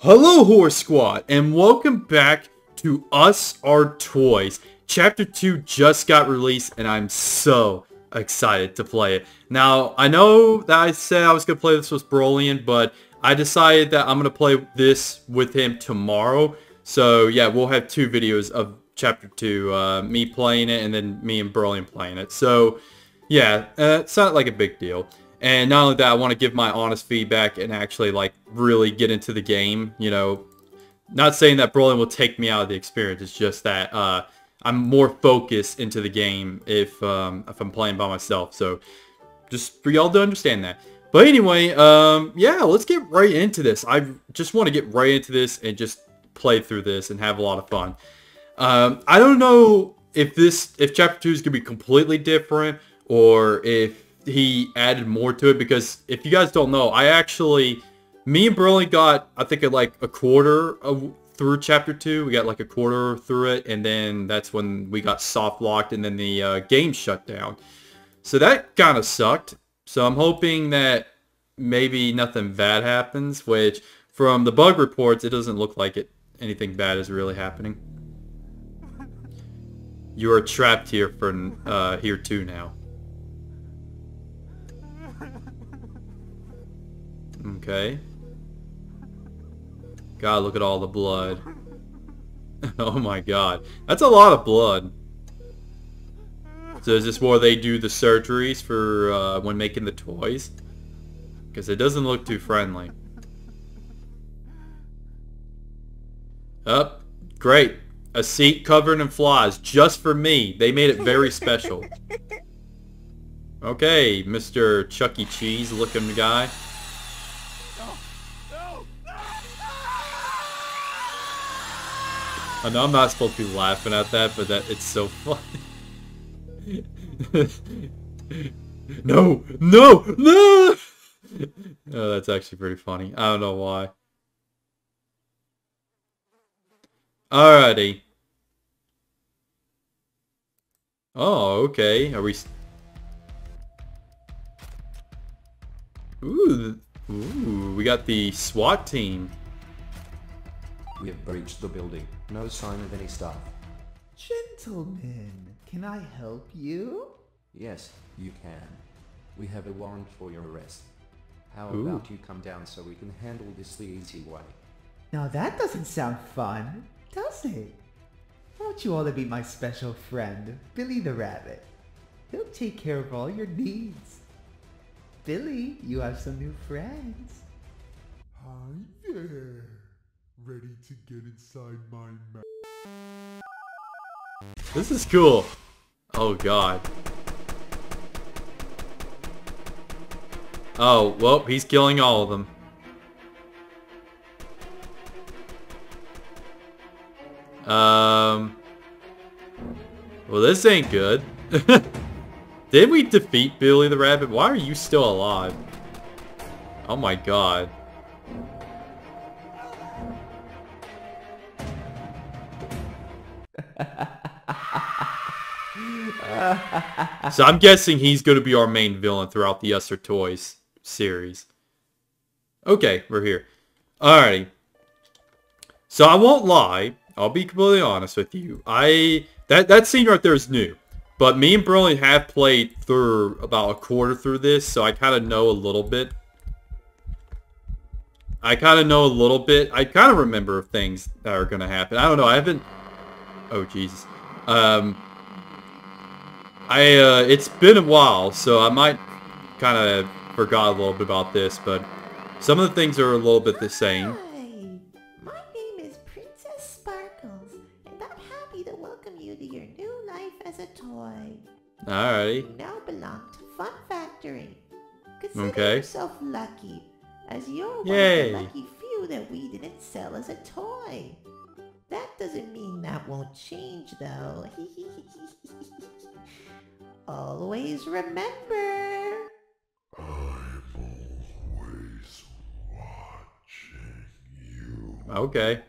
Hello Horse Squad and welcome back to Us Are Toys. Chapter 2 just got released and I'm so excited to play it. Now, I know that I said I was going to play this with Brolian, but I decided that I'm going to play this with him tomorrow. So yeah, we'll have two videos of Chapter 2, uh, me playing it and then me and Brolian playing it. So yeah, uh, it's not like a big deal. And not only that, I want to give my honest feedback and actually like really get into the game. You know, not saying that Brolin will take me out of the experience. It's just that uh, I'm more focused into the game if um, if I'm playing by myself. So just for y'all to understand that. But anyway, um, yeah, let's get right into this. I just want to get right into this and just play through this and have a lot of fun. Um, I don't know if this, if chapter two is gonna be completely different or if he added more to it because if you guys don't know, I actually, me and Burley got, I think like a quarter of, through chapter two. We got like a quarter through it, and then that's when we got soft locked, and then the uh, game shut down. So that kind of sucked. So I'm hoping that maybe nothing bad happens, which from the bug reports, it doesn't look like it anything bad is really happening. You are trapped here for uh, here too now. Okay. God, look at all the blood. oh my god. That's a lot of blood. So is this where they do the surgeries for uh, when making the toys? Because it doesn't look too friendly. Up. Oh, great. A seat covered in flies just for me. They made it very special. Okay, Mr. Chuck E. Cheese looking guy. I know I'm not supposed to be laughing at that, but that it's so funny. no! No! No! Oh, that's actually pretty funny. I don't know why. Alrighty. Oh, okay. Are we... Ooh, ooh, we got the SWAT team. We have breached the building. No sign of any staff. Gentlemen, can I help you? Yes, you can. We have a warrant for your arrest. How Ooh. about you come down so we can handle this the easy way? Now that doesn't sound fun, does it? I want you all to be my special friend, Billy the Rabbit. He'll take care of all your needs. Billy, you have some new friends. Hi there. Ready to get inside my mouth? This is cool. Oh god. Oh, well, he's killing all of them. Um... Well, this ain't good. Did we defeat Billy the Rabbit? Why are you still alive? Oh my god. So I'm guessing he's going to be our main villain throughout the Our Toys series. Okay, we're here. Alrighty. So I won't lie. I'll be completely honest with you. I that that scene right there is new. But me and Broly have played through about a quarter through this, so I kind of know a little bit. I kind of know a little bit. I kind of remember things that are going to happen. I don't know. I haven't... Oh, Jesus. Um, I, uh, it's been a while, so I might kind of forgot a little bit about this, but some of the things are a little bit the same. Hi, my name is Princess Sparkles, and I'm happy to welcome you to your new life as a toy. Alrighty. You now belong to Fun Factory. Consider Okay. yourself lucky, as you're one Yay. of the lucky few that we didn't sell as a toy. That doesn't mean that won't change, though. Always remember. I'm always watching you. Okay.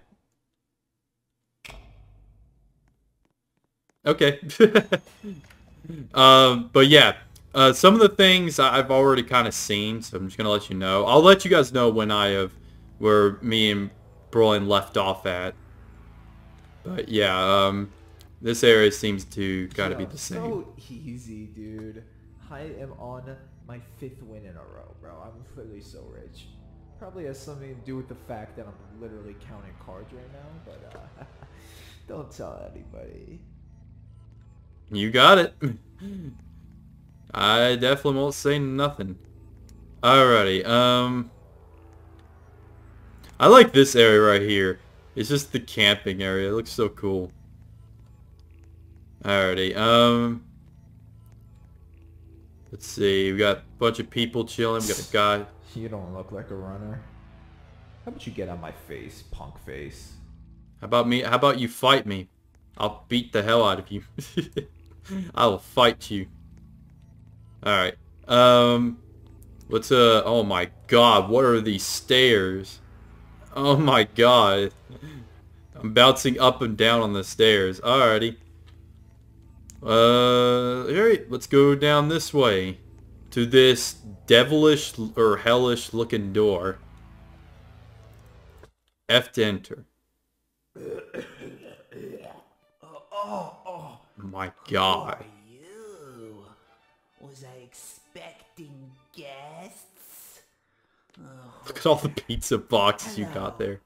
Okay. um, but yeah, uh, some of the things I- I've already kind of seen, so I'm just gonna let you know. I'll let you guys know when I have, where me and Brolin left off at. But yeah, um, this area seems to gotta be the same. So easy, dude. I am on my fifth win in a row, bro. I'm literally so rich. Probably has something to do with the fact that I'm literally counting cards right now, but uh, don't tell anybody. You got it. I definitely won't say nothing. Alrighty, um... I like this area right here. It's just the camping area. It looks so cool. Alrighty, um... Let's see, we got a bunch of people chilling. We got a guy... You don't look like a runner. How about you get on my face, punk face? How about me? How about you fight me? I'll beat the hell out of you. I will fight you. Alright. Um... What's uh... Oh my god, what are these stairs? Oh my god. I'm bouncing up and down on the stairs. Alrighty. Uh, alright, let's go down this way. To this devilish or hellish looking door. F to enter. Oh, My god. you? Was I expecting guests? Oh, Look at all the pizza boxes you got there.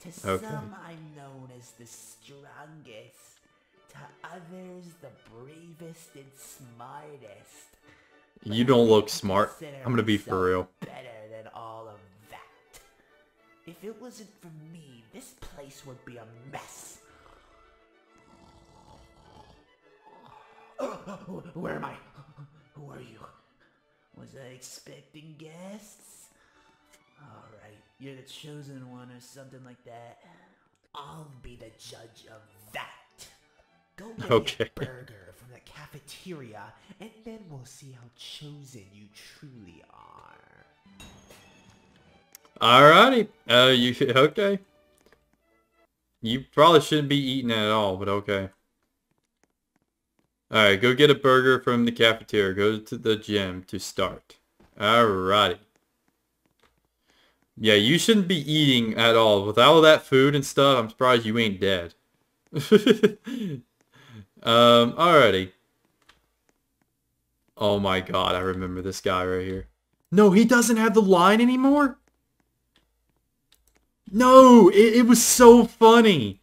To Okay. some, I'm known as the strongest. To others, the bravest and smartest. But You don't look smart. I'm gonna be for real. Better than all of that. If it wasn't for me, this place would be a mess. Oh, where am I? Who are you? Was I expecting guests? Alright, you're the chosen one or something like that. I'll be the judge of that. Go get Okay. a burger from the cafeteria, and then we'll see how chosen you truly are. Alrighty. Uh, you okay? You probably shouldn't be eating at all, but okay. Alright, go get a burger from the cafeteria. Go to the gym to start. Alrighty. Yeah, you shouldn't be eating at all. With all that food and stuff, I'm surprised you ain't dead. um, alrighty. Oh my god, I remember this guy right here. No, he doesn't have the line anymore? No, it, it was so funny.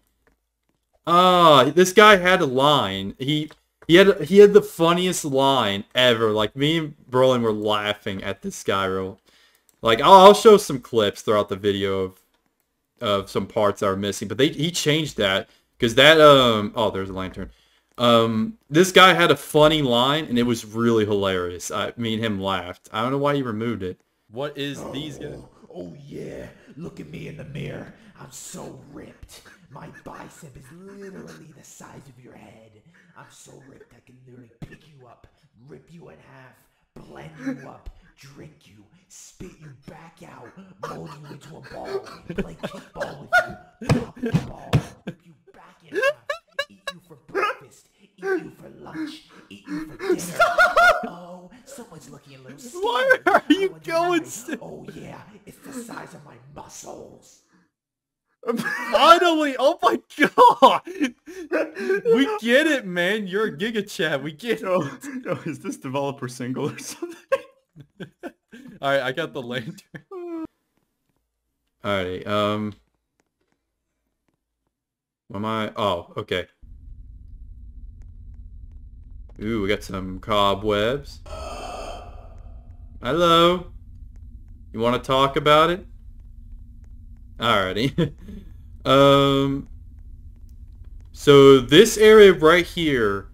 Ah, this guy had a line. He he had he had the funniest line ever. Like me and Brolin were laughing at this guy. Like I'll, I'll show some clips throughout the video of of some parts that are missing. But they he changed that because that um oh there's a lantern. Um, this guy had a funny line and it was really hilarious. I, me and him laughed. I don't know why he removed it. What is these guys? Oh yeah, look at me in the mirror. I'm so ripped. My bicep is literally the size of your head. I'm so ripped I can literally pick you up, rip you in half, blend you up, drink you, spit you back out, mold you into a ball, play kickball with you, pop the ball, rip you back in half, eat you for breakfast, eat you for lunch, eat you for dinner. Oh, someone's looking a little scared. Why are you Someone's going still? Oh yeah, it's the size of my muscles. Finally! Oh my god! We get it, man. You're a Giga Chad. We get it. Oh, is this developer single or something? Alright, I got the lantern. Alright, um... What am I? Oh, okay. Ooh, we got some cobwebs. Hello? You want to talk about it? Alrighty. um... So this area right here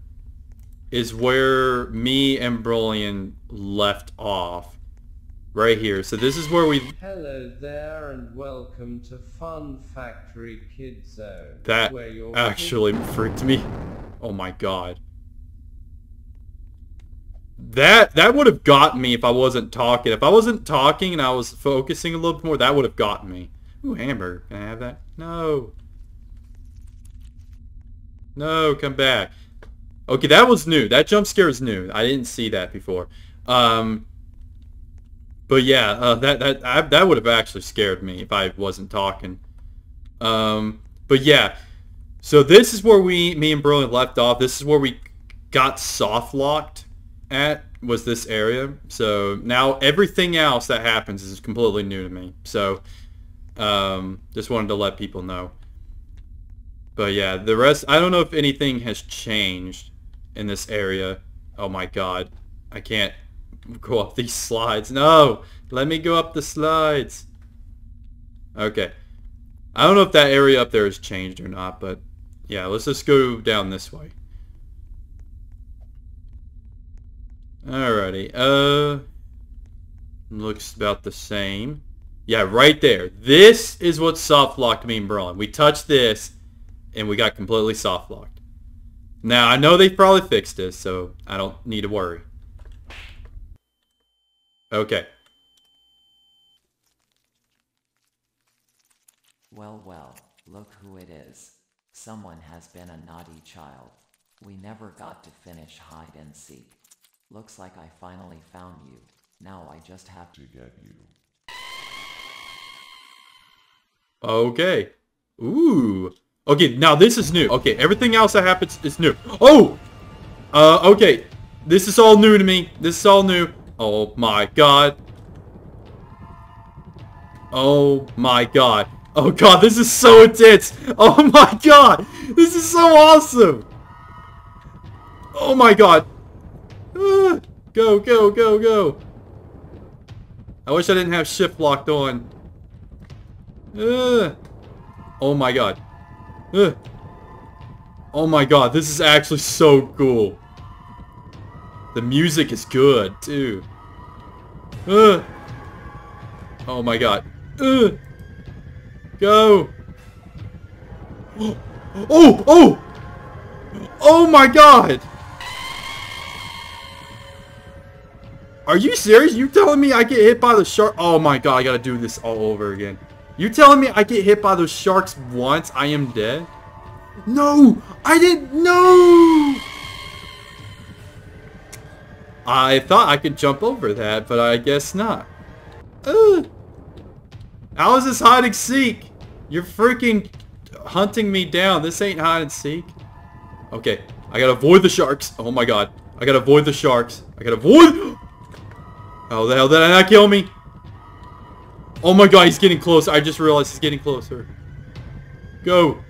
is where me and Brolian left off. Right here. So this is where we... Hello there and welcome to Fun Factory Kid Zone. That actually freaked me. Oh my god. That that would have gotten me if I wasn't talking. If I wasn't talking and I was focusing a little bit more, that would have gotten me. Ooh, hamburger. Can I have that? No. No, come back. Okay, that was new. That jump scare is new. I didn't see that before. Um, But yeah, uh, that that I, that would have actually scared me if I wasn't talking. Um, but yeah, so this is where we, me and Berlin left off. This is where we got soft locked at was this area. So now everything else that happens is completely new to me. So um, just wanted to let people know. But yeah, the rest, I don't know if anything has changed in this area. Oh my god. I can't go up these slides. No! Let me go up the slides. Okay. I don't know if that area up there has changed or not, but yeah, let's just go down this way. Alrighty, uh, looks about the same. Yeah, right there. This is what soft locked me and Braun. We touched this, and we got completely soft locked. Now, I know they've probably fixed this, so I don't need to worry. Okay. Well, well, look who it is. Someone has been a naughty child. We never got to finish hide and seek. Looks like I finally found you. Now I just have to get you. Okay. Ooh. Okay, now this is new. Okay, everything else that happens is new. Oh! Uh, okay. This is all new to me. This is all new. Oh my god. Oh my god. Oh god, this is so intense. Oh my god. This is so awesome. Oh my god. Ah, go, go, go, go. I wish I didn't have shift locked on. Uh, oh my god. Uh, oh my god, this is actually so cool. The music is good, too. Uh, oh my god. Uh, go. Oh, oh! Oh my god! Are you serious? You telling me I get hit by the shark? Oh my god, I gotta do this all over again. You telling me I get hit by those sharks once, I am dead? No! I didn't know! I thought I could jump over that, but I guess not. Ugh. How is this hide and seek? You're freaking hunting me down. This ain't hide and seek. Okay, I gotta avoid the sharks. Oh my god. I gotta avoid the sharks. I gotta avoid... How the hell did I not kill me? Oh my god, he's getting closer. I just realized he's getting closer. Go.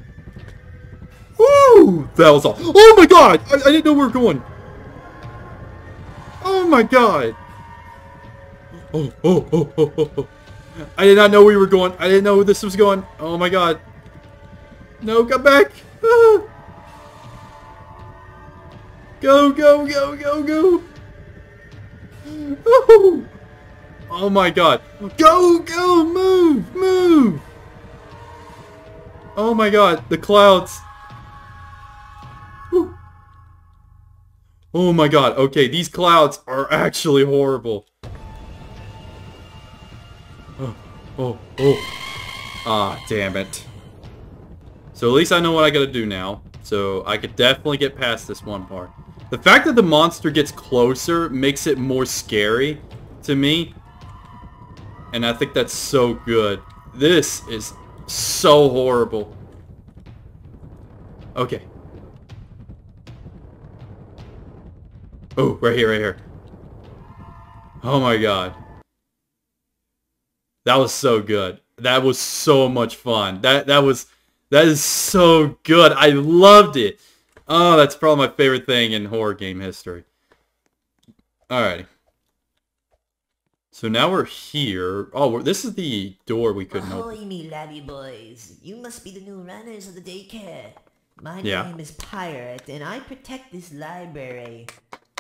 Woo! That was all. Oh my god! I, I didn't know we were going. Oh my god. Oh, oh, oh, oh, oh, oh. oh. I did not know we were going. I didn't know this was going. Oh my god. No, come back. Go, go, go, go, go. Oh. Oh my god. Go, go, move, move. Oh my god, the clouds. Oh my god, okay, these clouds are actually horrible. Oh, oh, oh. Ah, damn it. So at least I know what I gotta do now. So I could definitely get past this one part. The fact that the monster gets closer makes it more scary to me. And I think that's so good. This is so horrible. Okay. Oh, right here, right here. Oh my god. That was so good. That was so much fun. That that was that is so good. I loved it. Oh, that's probably my favorite thing in horror game history. Alrighty. So now we're here. Oh, we're, this is the door we couldn't open. Ahoy, me laddie boys. You must be the new runners of the daycare. My Yeah. name is Pirate, and I protect this library.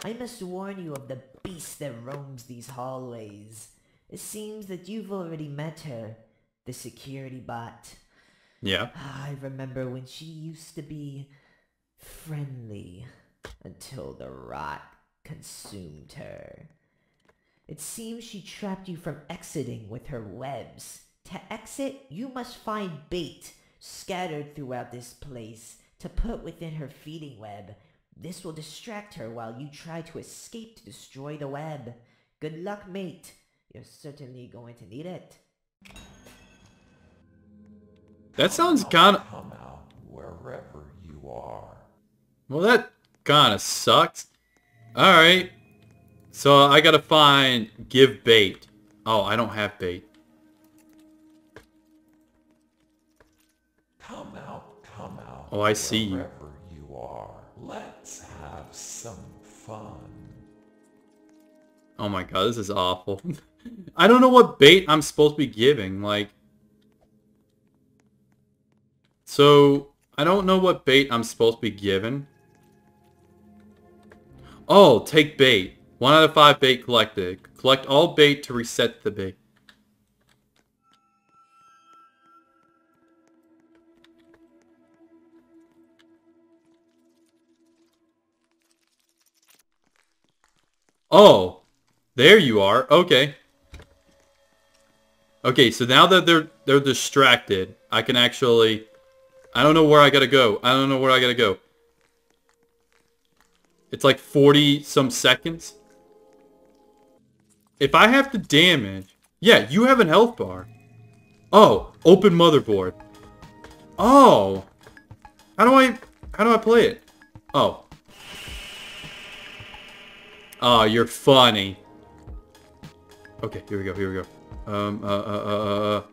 I must warn you of the beast that roams these hallways. It seems that you've already met her, the security bot. Yeah. I remember when she used to be friendly until the rot consumed her. It seems she trapped you from exiting with her webs. To exit, you must find bait scattered throughout this place to put within her feeding web. This will distract her while you try to escape to destroy the web. Good luck, mate. You're certainly going to need it. That sounds kind of... Come out wherever you are. Well, that kind of sucks. Alright. So I gotta find give bait. Oh, I don't have bait. Come out, come out. Oh, I see you. Wherever you are. Let's have some fun. Oh my god, this is awful. I don't know what bait I'm supposed to be giving. Like, so I don't know what bait I'm supposed to be given. Oh, take bait. One out of five bait collected. Collect all bait to reset the bait. Oh, there you are. Okay. Okay, so now that they're they're distracted, I can actually I don't know where I gotta go. I don't know where I gotta go. It's like 40 some seconds. If I have to damage... Yeah, you have an health bar. Oh, open motherboard. Oh. How do I... How do I play it? Oh. Oh, you're funny. Okay, here we go, here we go. Um, uh, uh, uh,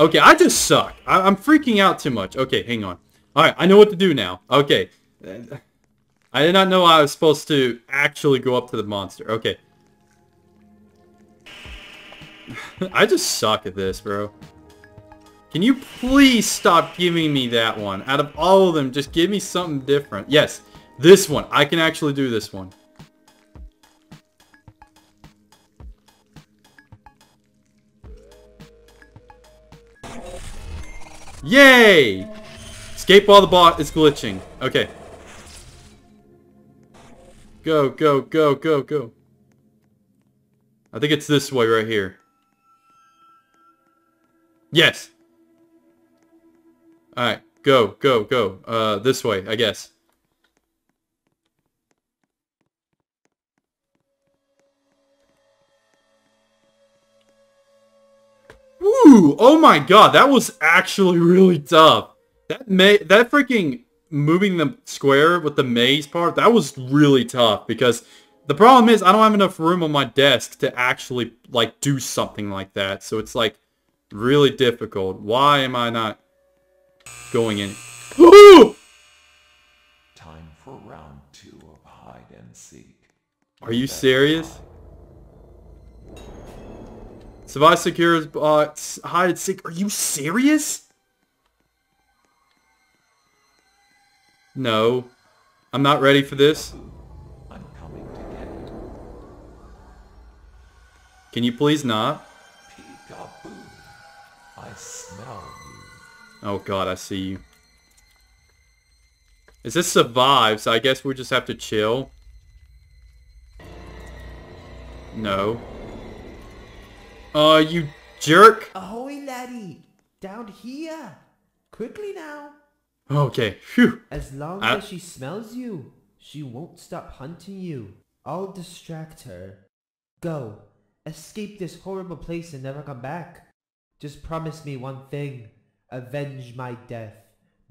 uh. Okay, I just suck. I I'm freaking out too much. Okay, hang on. Alright, I know what to do now. Okay. I did not know I was supposed to actually go up to the monster. Okay. I just suck at this, bro. Can you please stop giving me that one? Out of all of them, just give me something different. Yes, this one. I can actually do this one. Yay! Escape while the bot is glitching. Okay. Go, go, go, go, go. I think it's this way right here. Yes. Alright, go, go, go. Uh, this way, I guess. Woo! Oh my god, that was actually really tough. That may that freaking moving the square with the maze part, that was really tough because the problem is I don't have enough room on my desk to actually like do something like that. So it's like really difficult. Why am I not going in? Ooh! Time for round two of hide and seek. Are you serious? Survive secures uh hide and seek. Are you serious? No. I'm not ready for this. I'm coming to get you. Can you please not? Peekaboo. I smell you. Oh god, I see you. Is this survive, so I guess we just have to chill? No. Uh, you jerk! Ahoy, laddie! Down here! Quickly now! Okay, phew. As long I- as she smells you, she won't stop hunting you. I'll distract her. Go. Escape this horrible place and never come back. Just promise me one thing. Avenge my death.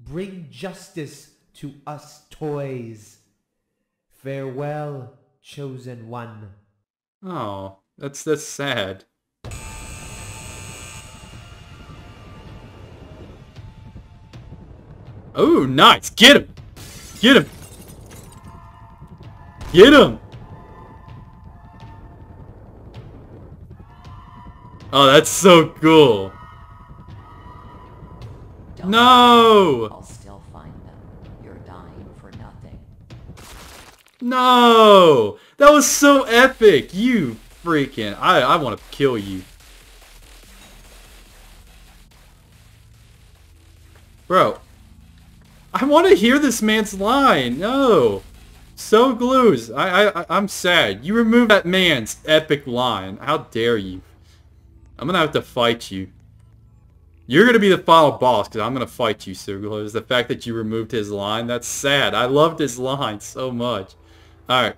Bring justice to us toys. Farewell, chosen one. Oh, that's that's sad. Oh, nice! Get him! Get him! Get him! Oh, that's so cool. Don't No! I'll still find them. You're dying for nothing. No! That was so epic! You freaking... I, I want to kill you. Bro. I want to hear this man's line. No. So glues. I, I, I'm sad. You removed that man's epic line. How dare you? I'm gonna have to fight you. You're gonna be the final boss because I'm gonna fight you, Suglos. The fact that you removed his line, that's sad. I loved his line so much. Alright.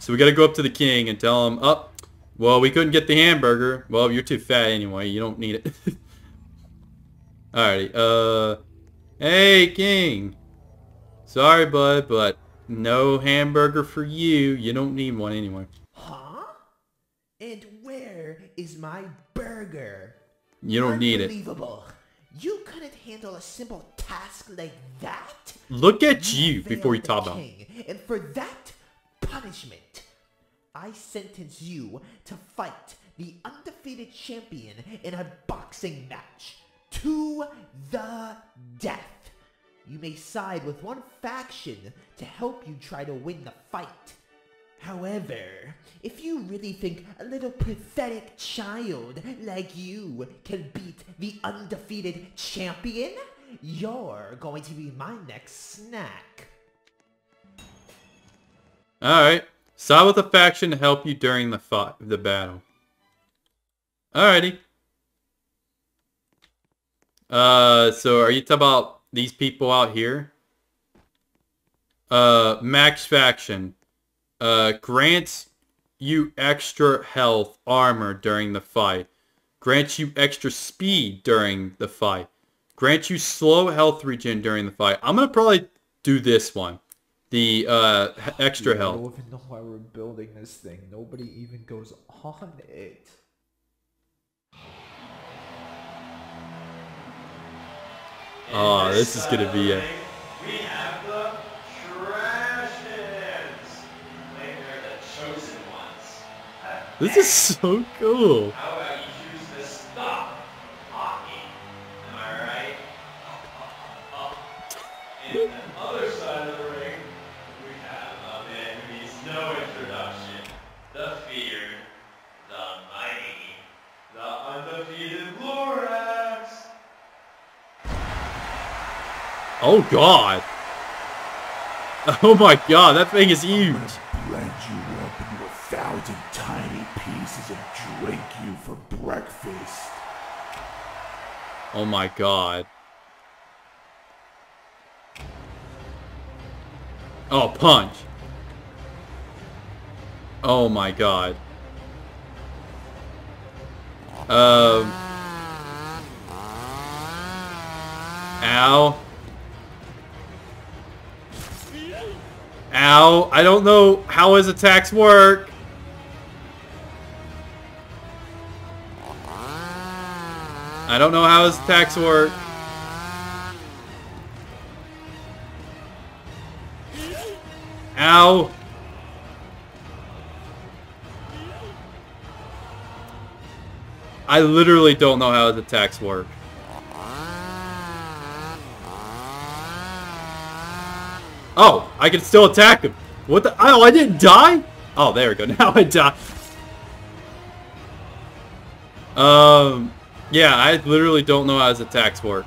So we gotta go up to the king and tell him, up. Oh, well, we couldn't get the hamburger. Well, you're too fat anyway. You don't need it. Alrighty. Uh, hey, king. Sorry, bud, but no hamburger for you. You don't need one anyway. Huh? And where is my burger? You don't need it. Unbelievable. You couldn't handle a simple task like that? Look at you failed before you talk about. And for that punishment, I sentence you to fight the undefeated champion in a boxing match to the death. You may side with one faction to help you try to win the fight. However, if you really think a little pathetic child like you can beat the undefeated champion, you're going to be my next snack. Alright. Side with a faction to help you during the fight, the battle. Alrighty. Uh, so are you talking about these people out here? Uh, Max Faction. Uh, grants you extra health armor during the fight. Grants you extra speed during the fight. Grants you slow health regen during the fight. I'm gonna probably do this one. The uh, extra Dude, I don't even know why we're building this thing. Nobody even goes on it. Oh, this is gonna be a... We have the trash. They are the chosen ones. This is so cool. Oh god. Oh my god, that thing is huge. Blend you up into a thousand tiny pieces and drink you for breakfast. Oh my god. Oh, punch. Oh my god. Um. Ow. Ow. I don't know how his attacks work. I don't know how his attacks work. Ow. I literally don't know how his attacks work. Oh, I can still attack him. What the? Oh, I didn't die? Oh, there we go. Now I die. Um, yeah, I literally don't know how his attacks work.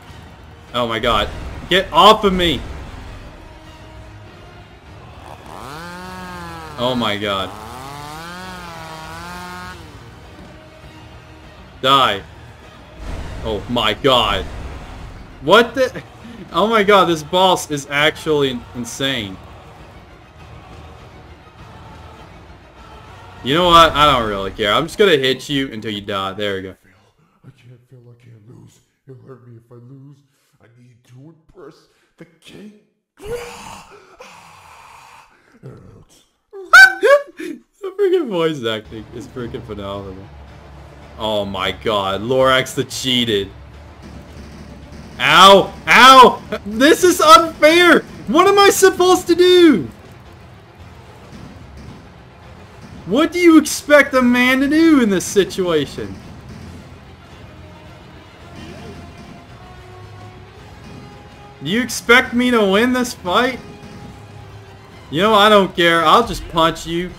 Oh my god. Get off of me! Oh my god. Die. Oh my god. What the? Oh my god, this boss is actually insane. You know what? I don't really care. I'm just gonna hit you until you die. There we go. I can't feel I can't lose. It'll hurt me if I lose. I need to impress the king. The freaking voice acting is freaking phenomenal. Oh my god, Lorax the cheated. Ow! Ow! This is unfair! What am I supposed to do? What do you expect a man to do in this situation? Do you expect me to win this fight? You know, I don't care. I'll just punch you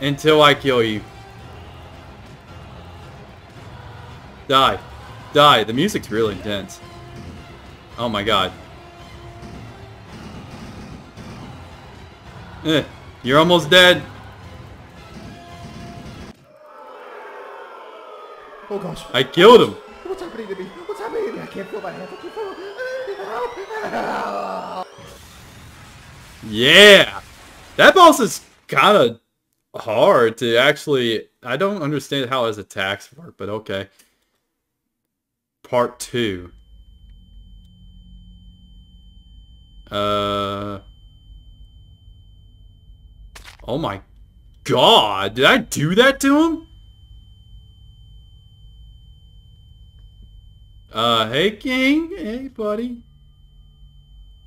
until I kill you. Die. Die. The music's really intense. Oh my god. Eh, you're almost dead. Oh gosh. I killed him. What's happening to me? What's happening to me? I can't feel my hands. I can't feel Help! Yeah. That boss is kind of hard to actually... I don't understand how his attacks work, but okay. Part 2. Uh... Oh my god, did I do that to him? Uh, hey King, hey buddy.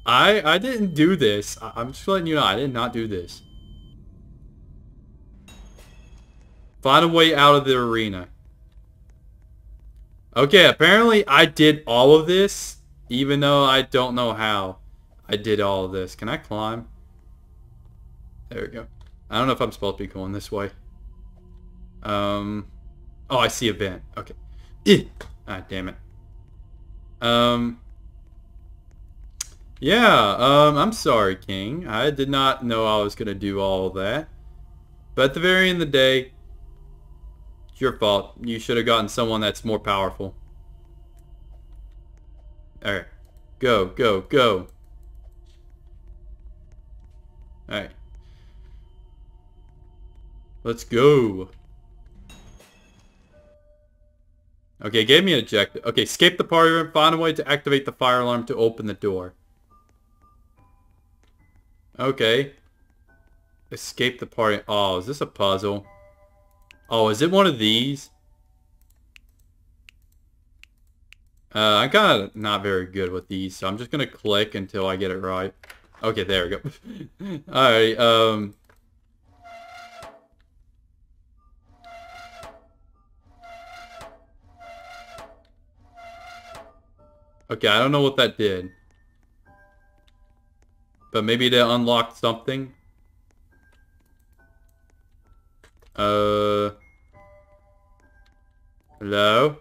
I I didn't do this. I, I'm just letting you know I did not do this. Find a way out of the arena. Okay, apparently I did all of this, even though I don't know how I did all of this. Can I climb? There we go. I don't know if I'm supposed to be going this way. Um, oh, I see a vent. Okay. Eh. Ah, damn it. Um, yeah, um, I'm sorry, King. I did not know I was going to do all that. But at the very end of the day, it's your fault. You should have gotten someone that's more powerful. Alright. Go, go, go. Alright. Let's go. Okay, gave me an objective. Okay, escape the party room. Find a way to activate the fire alarm to open the door. Okay. Escape the party. Oh, is this a puzzle? Oh, is it one of these? Uh, I'm kind of not very good with these, so I'm just going to click until I get it right. Okay, there we go. Alright, um... Okay, I don't know what that did. But maybe they unlocked something. Uh... Hello?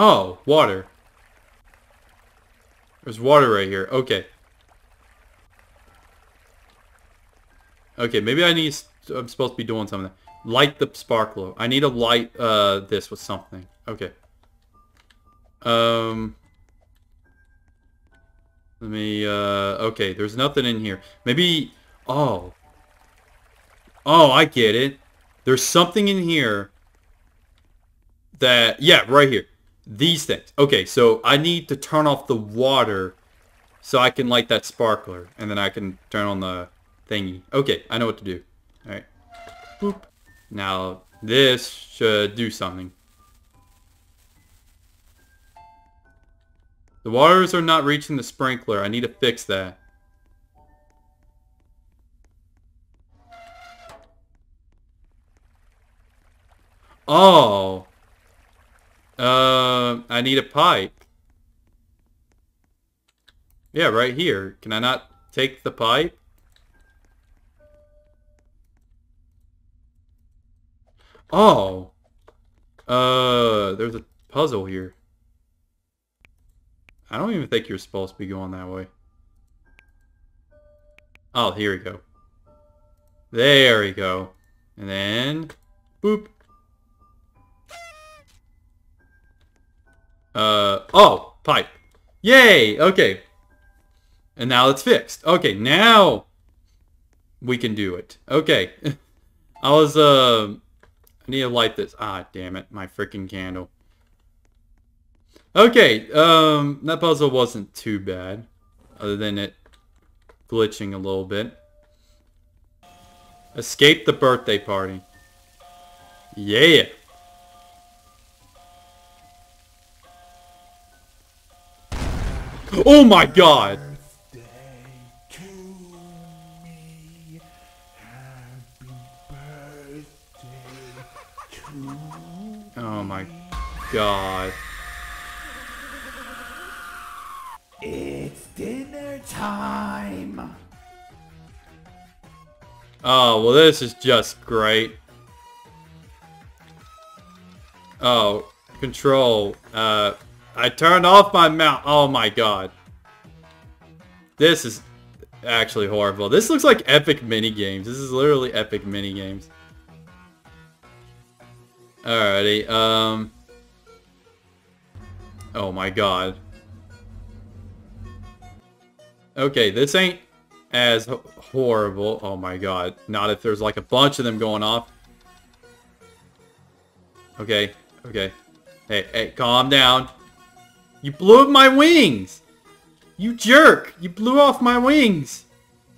Oh, water. There's water right here. Okay. Okay, maybe I need... I'm supposed to be doing something. Light the sparkler. I need to light uh, this with something. Okay. Um... Let me, uh... Okay, there's nothing in here. Maybe... Oh. Oh, I get it. There's something in here that... Yeah, right here. These things. Okay, so I need to turn off the water so I can light that sparkler. And then I can turn on the thingy. Okay, I know what to do. Alright. Boop. Now, this should do something. The waters are not reaching the sprinkler. I need to fix that. Oh. Uh, I need a pipe. Yeah, right here. Can I not take the pipe? Oh. Uh, there's a puzzle here. I don't even think you're supposed to be going that way. Oh, here we go. There we go. And then, boop. Uh, oh, pipe. Yay! Okay. And now it's fixed. Okay, now we can do it. Okay. I was, uh, I need to light this. Ah, damn it. My freaking candle. Okay, um, that puzzle wasn't too bad. Other than it glitching a little bit. Escape the birthday party. Yeah. Oh my god! Oh my god. It's dinner time. Oh, well this is just great. Oh, control. Uh, I turned off my mount. Oh my god. This is actually horrible. This looks like epic mini games. This is literally epic mini games. Alrighty, um... Oh my god. Okay, this ain't as horrible. Oh my god. Not if there's like a bunch of them going off. Okay, okay. Hey, hey, calm down. You blew up my wings! You jerk! You blew off my wings!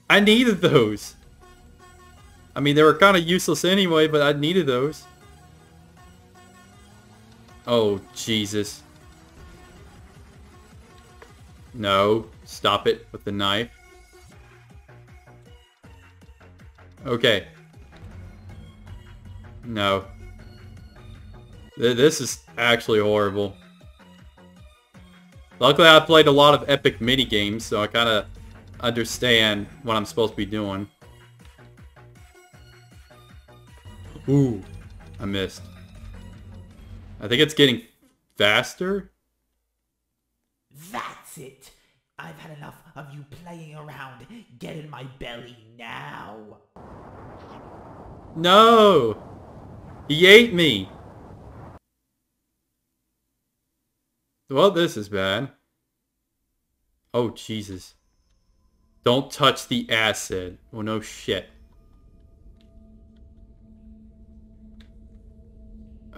I needed those. I mean, they were kind of useless anyway, but I needed those. Oh, Jesus. No. Stop it with the knife. Okay. No. Th this is actually horrible. Luckily, I played a lot of epic mini games, so I kind of understand what I'm supposed to be doing. Ooh, I missed. I think it's getting faster. That's it. I've had enough of you playing around. Get in my belly now. No! He ate me! Well, this is bad. Oh, Jesus. Don't touch the acid. Well, no shit.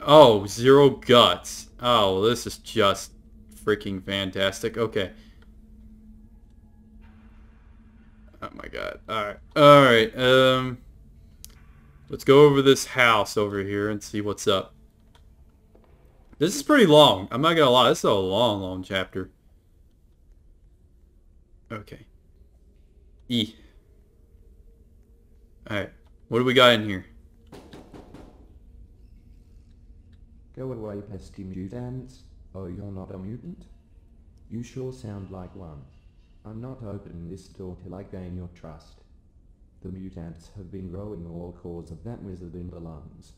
Oh, zero guts. Oh, this is just freaking fantastic. Okay. Oh my god. Alright. Alright. Um... Let's go over this house over here and see what's up. This is pretty long. I'm not gonna lie. This is a long, long chapter. Okay. E. Alright. What do we got in here? Go away, pesky mutants. Oh, you're not a mutant? You sure sound like one. I'm not opening this door till I gain your trust. The mutants have been growing all cause of that wizard in the lungs.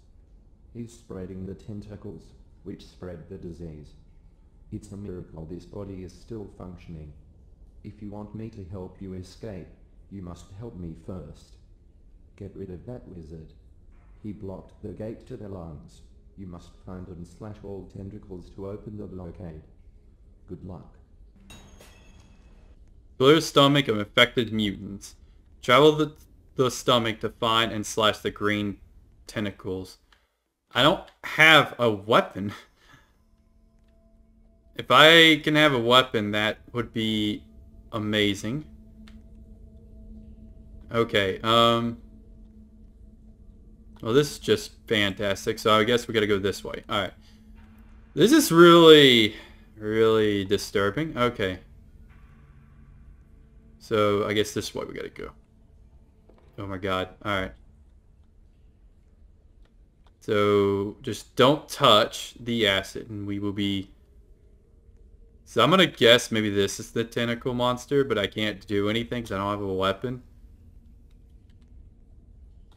He's spreading the tentacles, which spread the disease. It's a miracle this body is still functioning. If you want me to help you escape, you must help me first. Get rid of that wizard. He blocked the gate to the lungs. You must find and slash all tentacles to open the blockade. Good luck. Blue stomach of infected mutants. Travel the, the stomach to find and slash the green tentacles. I don't have a weapon. If I can have a weapon, that would be amazing. Okay, um... Well, this is just fantastic, so I guess we gotta go this way. Alright. This is really, really disturbing. Okay. So, I guess this way we gotta go. Oh my god. Alright. So, just don't touch the acid, and we will be... So I'm gonna guess maybe this is the tentacle monster, but I can't do anything because I don't have a weapon.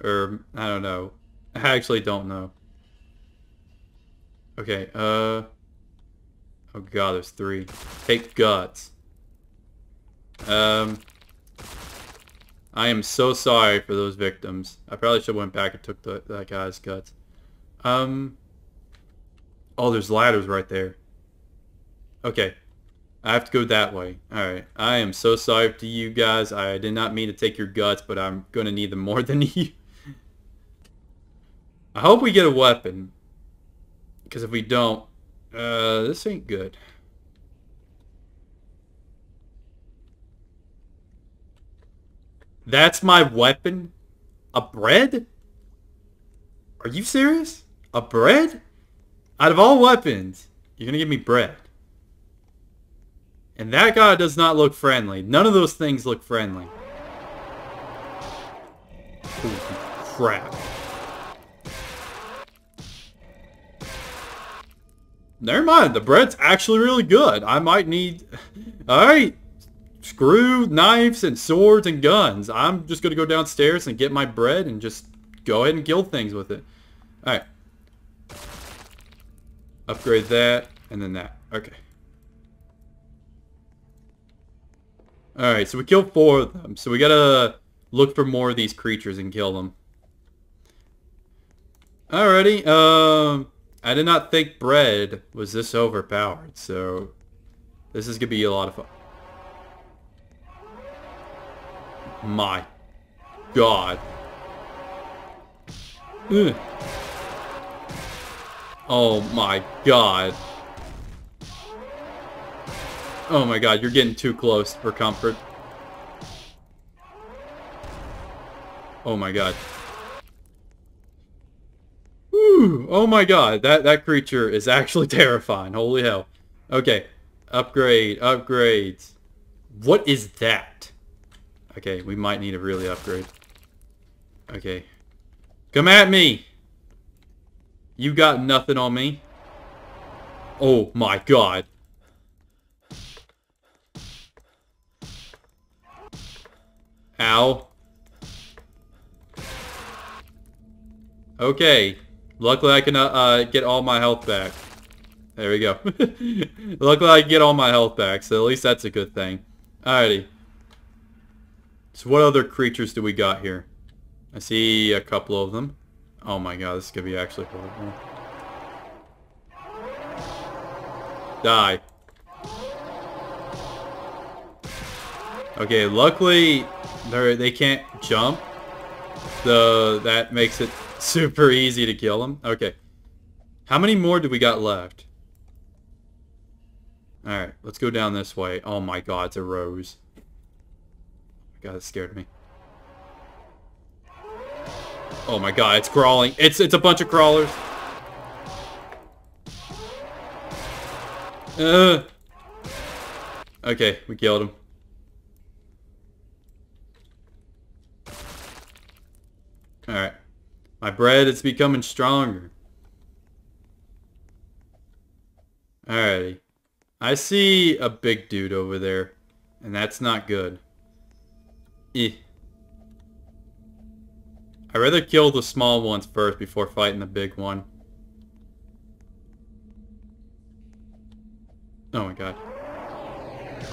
Or, I don't know. I actually don't know. Okay, uh... Oh god, there's three. Take guts. Um... I am so sorry for those victims. I probably should have went back and took the, that guy's guts. Um... Oh, there's ladders right there. Okay. I have to go that way. Alright. I am so sorry to you guys. I did not mean to take your guts, but I'm going to need them more than you. I hope we get a weapon. Because if we don't, uh, this ain't good. That's my weapon? A bread? Are you serious? A bread? Out of all weapons, you're gonna give me bread. And that guy does not look friendly. None of those things look friendly. Holy crap. Never mind, the bread's actually really good. I might need... Alright, screw knives and swords and guns. I'm just going to go downstairs and get my bread and just go ahead and kill things with it. Alright. Upgrade that, and then that. Okay. Alright, so we killed four of them. So we gotta look for more of these creatures and kill them. Alrighty, um... I did not think bread was this overpowered, so... This is gonna be a lot of fun. my god. Ugh. Oh my god. Oh my god, you're getting too close for comfort. Oh my god. Whew. Oh my god, that, that creature is actually terrifying. Holy hell. Okay, upgrade, upgrades. What is that? Okay, we might need to really upgrade. Okay. Come at me! You got nothing on me. Oh my god. Ow. Okay. Luckily I can uh, uh, get all my health back. There we go. Luckily I get all my health back, so at least that's a good thing. Alrighty. So what other creatures do we got here? I see a couple of them. Oh my god, this is gonna be actually horrible. Die. Okay, luckily they they can't jump. So that makes it super easy to kill them. Okay. How many more do we got left? Alright, let's go down this way. Oh my god, it's a rose. God, that scared me. Oh my god, it's crawling. It's it's a bunch of crawlers. Uh. Okay, we killed him. Alright. My bread is becoming stronger. Alrighty. I see a big dude over there. And that's not good. Eh. I'd rather kill the small ones first before fighting the big one. Oh my god.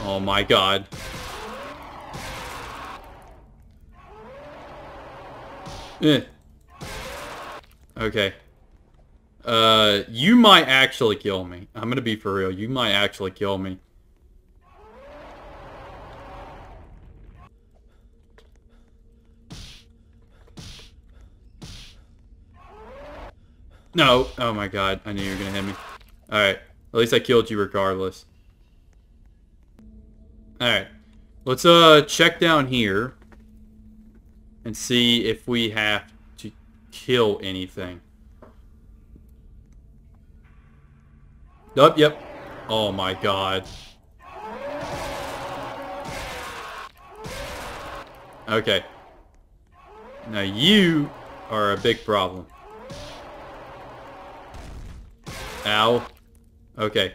Oh my god. Eh. Okay. Uh, you might actually kill me. I'm gonna be for real. You might actually kill me. No. Oh my god. I knew you were gonna hit me. Alright. At least I killed you regardless. Alright. Let's uh check down here. And see if we have to kill anything. Yup, yep. Oh my god. Okay. Now you are a big problem. Ow. Okay.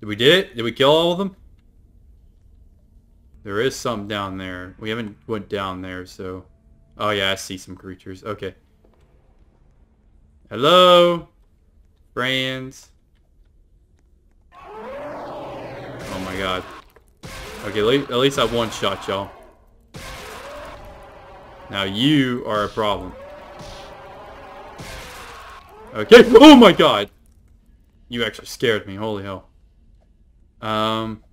Did we did it? Did we kill all of them? There is some down there. We haven't went down there, so... Oh yeah, I see some creatures. Okay. Hello? Friends? Oh my god. Okay, at least I one shot y'all. Now you are a problem. Okay. Oh my god. You actually scared me. Holy hell. Um.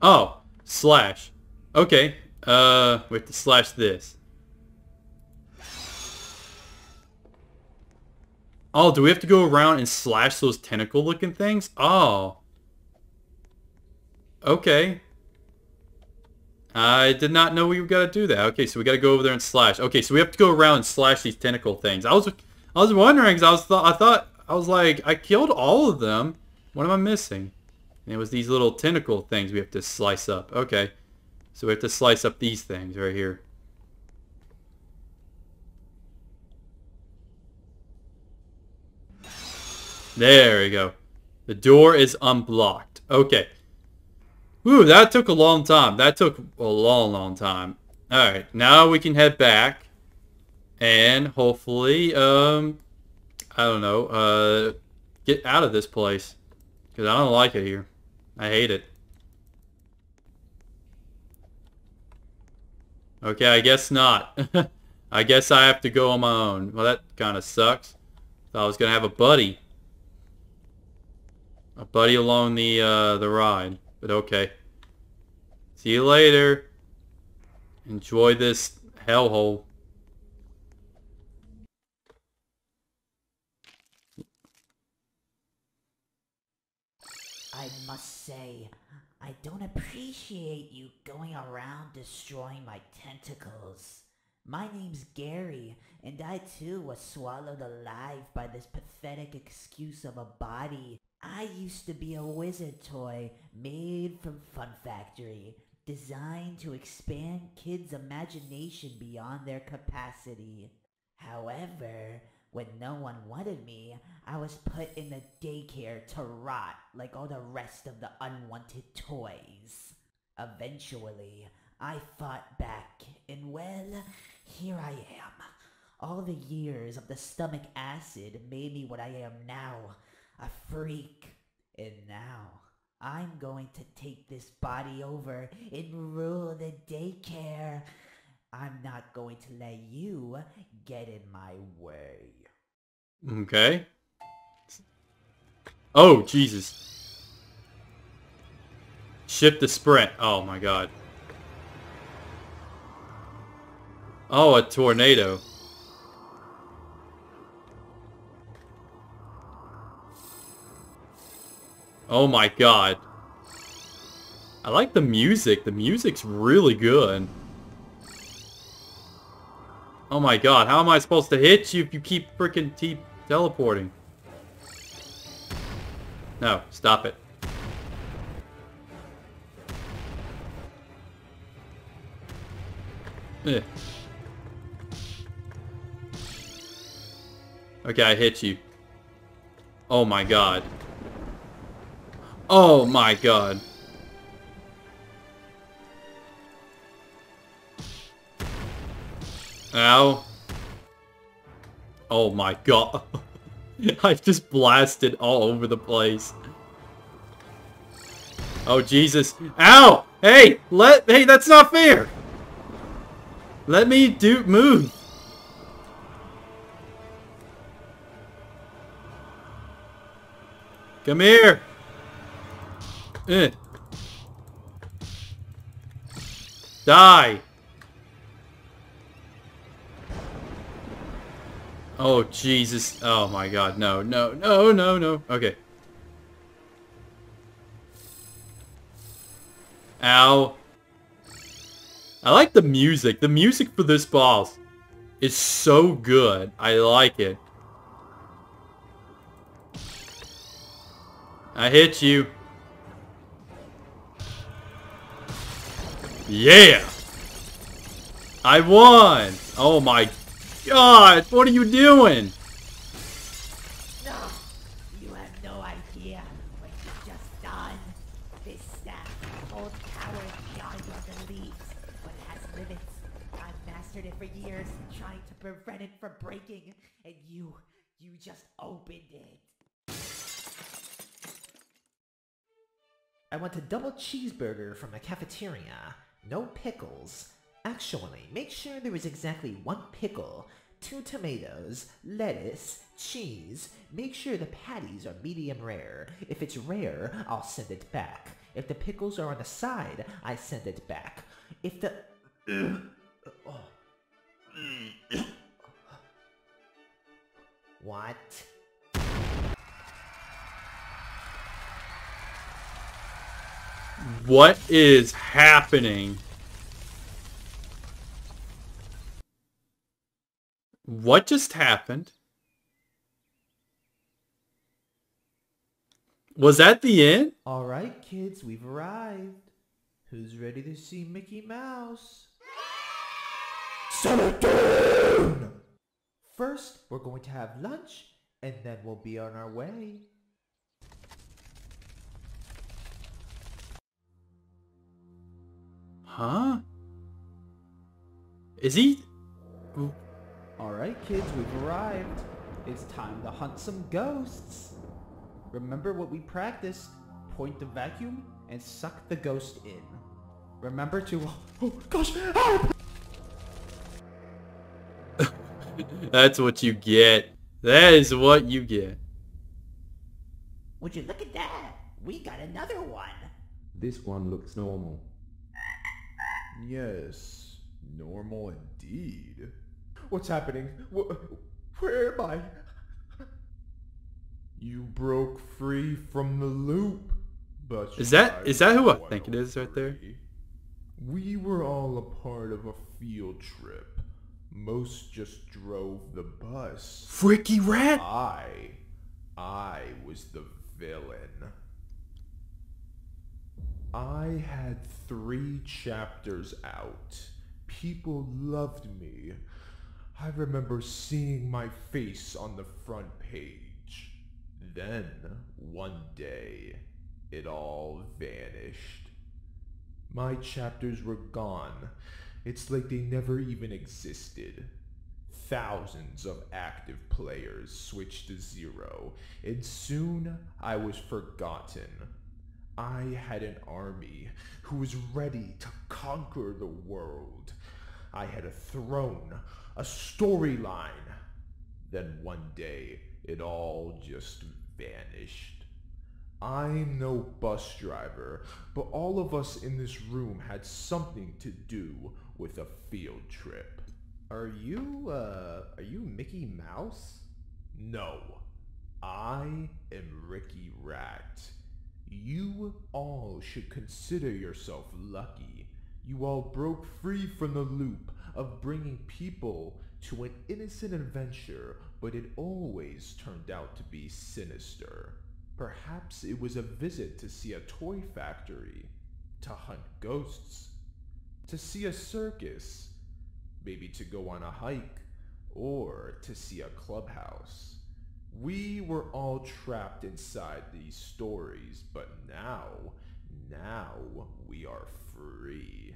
Oh. Slash. Okay. Uh, we have to slash this. Oh, do we have to go around and slash those tentacle looking things? Oh. Okay. I did not know we got to do that. Okay, so we got to go over there and slash. Okay, so we have to go around and slash these tentacle things. I was I was wondering because I was th I thought I was like I killed all of them. What am I missing? And it was these little tentacle things we have to slice up. Okay. So we have to slice up these things right here. There we go. The door is unblocked. Okay. Ooh, that took a long time. That took a long, long time. Alright, now we can head back. And hopefully, um, I don't know, uh, get out of this place. Because I don't like it here. I hate it. Okay, I guess not. I guess I have to go on my own. Well, that kind of sucks. Thought I was going to have a buddy. A buddy along the, uh, the ride. But okay. See you later. Enjoy this hellhole. I must say, I don't appreciate you going around destroying my tentacles. My name's Gary, and I too was swallowed alive by this pathetic excuse of a body. I used to be a wizard toy made from Fun Factory, designed to expand kids' imagination beyond their capacity. However, when no one wanted me, I was put in the daycare to rot like all the rest of the unwanted toys. Eventually, I fought back, and well, here I am. All the years of the stomach acid made me what I am now, a freak. And now, I'm going to take this body over and rule the daycare. I'm not going to let you get in my way. Okay. Oh, Jesus. Shift the sprint. Oh my god. Oh, a tornado. Oh my god. I like the music. The music's really good. Oh my god, how am I supposed to hit you if you keep freaking keep teleporting? No, stop it. Eh. Okay, I hit you. Oh my god. Oh my god. Ow. Oh my god. I just blasted all over the place. Oh Jesus. Ow! Hey! Let hey, that's not fair! Let me do move. Come here. Eh. Die. Oh, Jesus. Oh, my God. No, no, no, no, no. Okay. Ow. I like the music. The music for this boss is so good. I like it. I hit you. Yeah! I won! Oh my god! What are you doing? No! You have no idea what you just done. This staff holds power beyond your beliefs, but it has limits. I've mastered it for years, trying to prevent it from breaking, and you, you just opened it. I want a double cheeseburger from the cafeteria. No pickles. Actually, make sure there is exactly one pickle, two tomatoes, lettuce, cheese. Make sure the patties are medium rare. If it's rare, I'll send it back. If the pickles are on the side, I send it back. If the... what? What is happening? What just happened? Was that the end? Alright, kids, we've arrived. Who's ready to see Mickey Mouse? Down! First, we're going to have lunch, and then we'll be on our way. Huh? Is he? Alright kids, we've arrived. It's time to hunt some ghosts. Remember what we practiced. Point the vacuum and suck the ghost in. Remember to... Oh gosh, help! That's what you get. That is what you get. Would you look at that? We got another one. This one looks normal. Yes, normal indeed. What's happening? Wh- where am I? You broke free from the loop. But Is that is that who I think it is right there? We were all a part of a field trip. Most just drove the bus. Freaky Rat? I, I was the villain. I had three chapters out. People loved me. I remember seeing my face on the front page. Then, one day, it all vanished. My chapters were gone. It's like they never even existed. Thousands of active players switched to zero, and soon I was forgotten. I had an army who was ready to conquer the world. I had a throne, a storyline. Then one day, it all just vanished. I'm no bus driver, but all of us in this room had something to do with a field trip. Are you, uh, are you Mickey Mouse? No, I am Rickey Rat. You all should consider yourself lucky. You all broke free from the loop of bringing people to an innocent adventure, but it always turned out to be sinister. Perhaps it was a visit to see a toy factory, to hunt ghosts, to see a circus, maybe to go on a hike, or to see a clubhouse. We were all trapped inside these stories, but now, now we are free.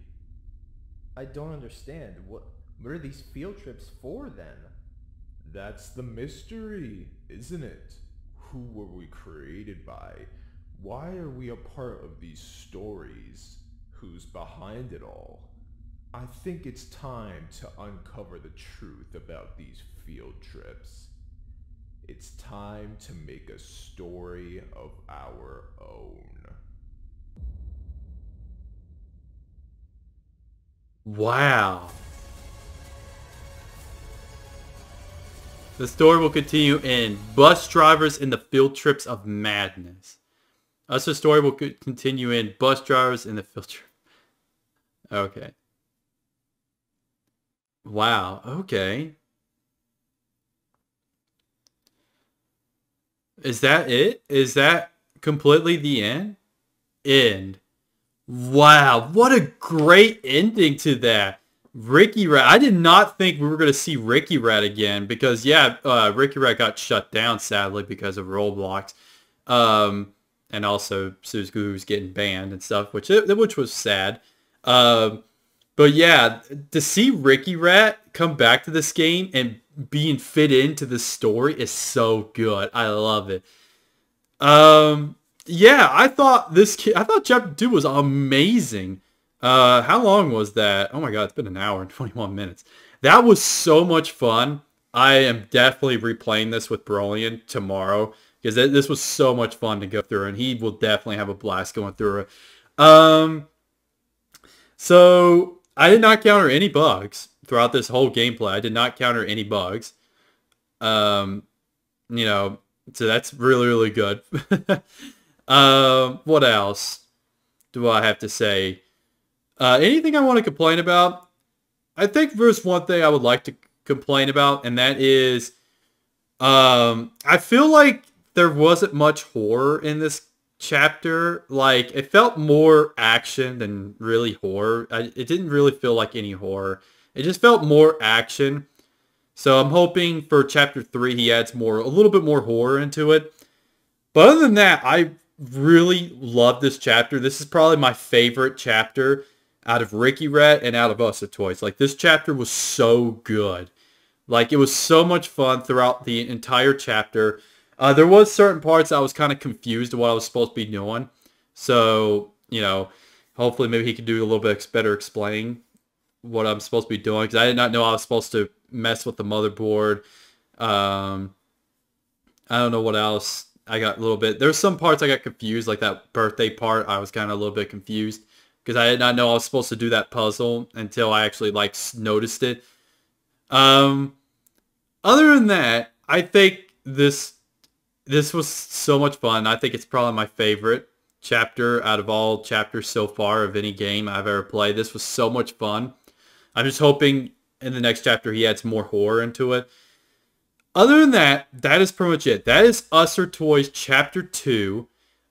I don't understand. What, what are these field trips for then? That's the mystery, isn't it? Who were we created by? Why are we a part of these stories? Who's behind it all? I think it's time to uncover the truth about these field trips. It's time to make a story of our own. Wow. The story will continue in Bus Drivers in the Field Trips of Madness. Us, the story will continue in Bus Drivers in the Field Trip. Okay. Wow. Okay. Is that it? Is that completely the end? End. Wow, what a great ending to that. Rickey Rat. I did not think we were going to see Rickey Rat again because, yeah, uh, Rickey Rat got shut down, sadly, because of Roblox. Um, and also Suzuki getting banned and stuff, which which was sad. Um, but yeah, to see Rickey Rat come back to this game and being fit into the story is so good. I love it. Um, yeah, I thought this kid, I thought chapter two was amazing. Uh, how long was that? Oh my god, it's been an hour and 21 minutes. That was so much fun. I am definitely replaying this with Brolian tomorrow because this was so much fun to go through, and he will definitely have a blast going through it. Um, so I did not counter any bugs throughout this whole gameplay. I did not counter any bugs. Um, you know, so that's really really good. um, what else do I have to say? Uh, anything I want to complain about? I think there's one thing I would like to complain about, and that is, um, I feel like there wasn't much horror in this chapter. Like, it felt more action than really horror. I, it didn't really feel like any horror. It just felt more action. So I'm hoping for chapter three he adds more, a little bit more horror into it. But other than that, I really love this chapter. This is probably my favorite chapter out of Rickey Rat and out of Us Are Toys. Like this chapter was so good. Like it was so much fun throughout the entire chapter. Uh, there was certain parts I was kind of confused of what I was supposed to be doing. So, you know, hopefully maybe he could do a little bit better explaining what I'm supposed to be doing because I did not know I was supposed to mess with the motherboard. Um, I don't know what else. I got a little bit. There's some parts I got confused, like that birthday part. I was kind of a little bit confused. because I did not know I was supposed to do that puzzle until I actually like noticed it. Um, other than that, I think this this was so much fun. I think it's probably my favorite chapter out of all chapters so far of any game I've ever played. This was so much fun. I'm just hoping in the next chapter he adds more horror into it. Other than that, that is pretty much it. That is Us Are Toys Chapter 2,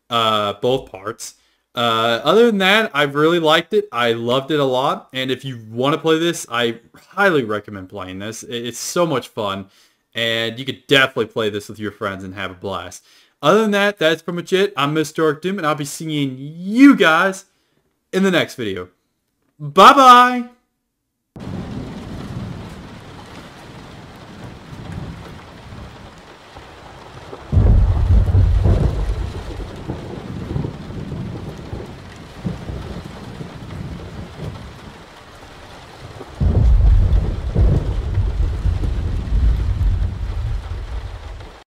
uh, both parts. Uh, other than that, I really liked it. I loved it a lot. And if you want to play this, I highly recommend playing this. It's so much fun. And you could definitely play this with your friends and have a blast. Other than that, that's pretty much it. I'm Mr. Dark Doom, and I'll be seeing you guys in the next video. Bye-bye!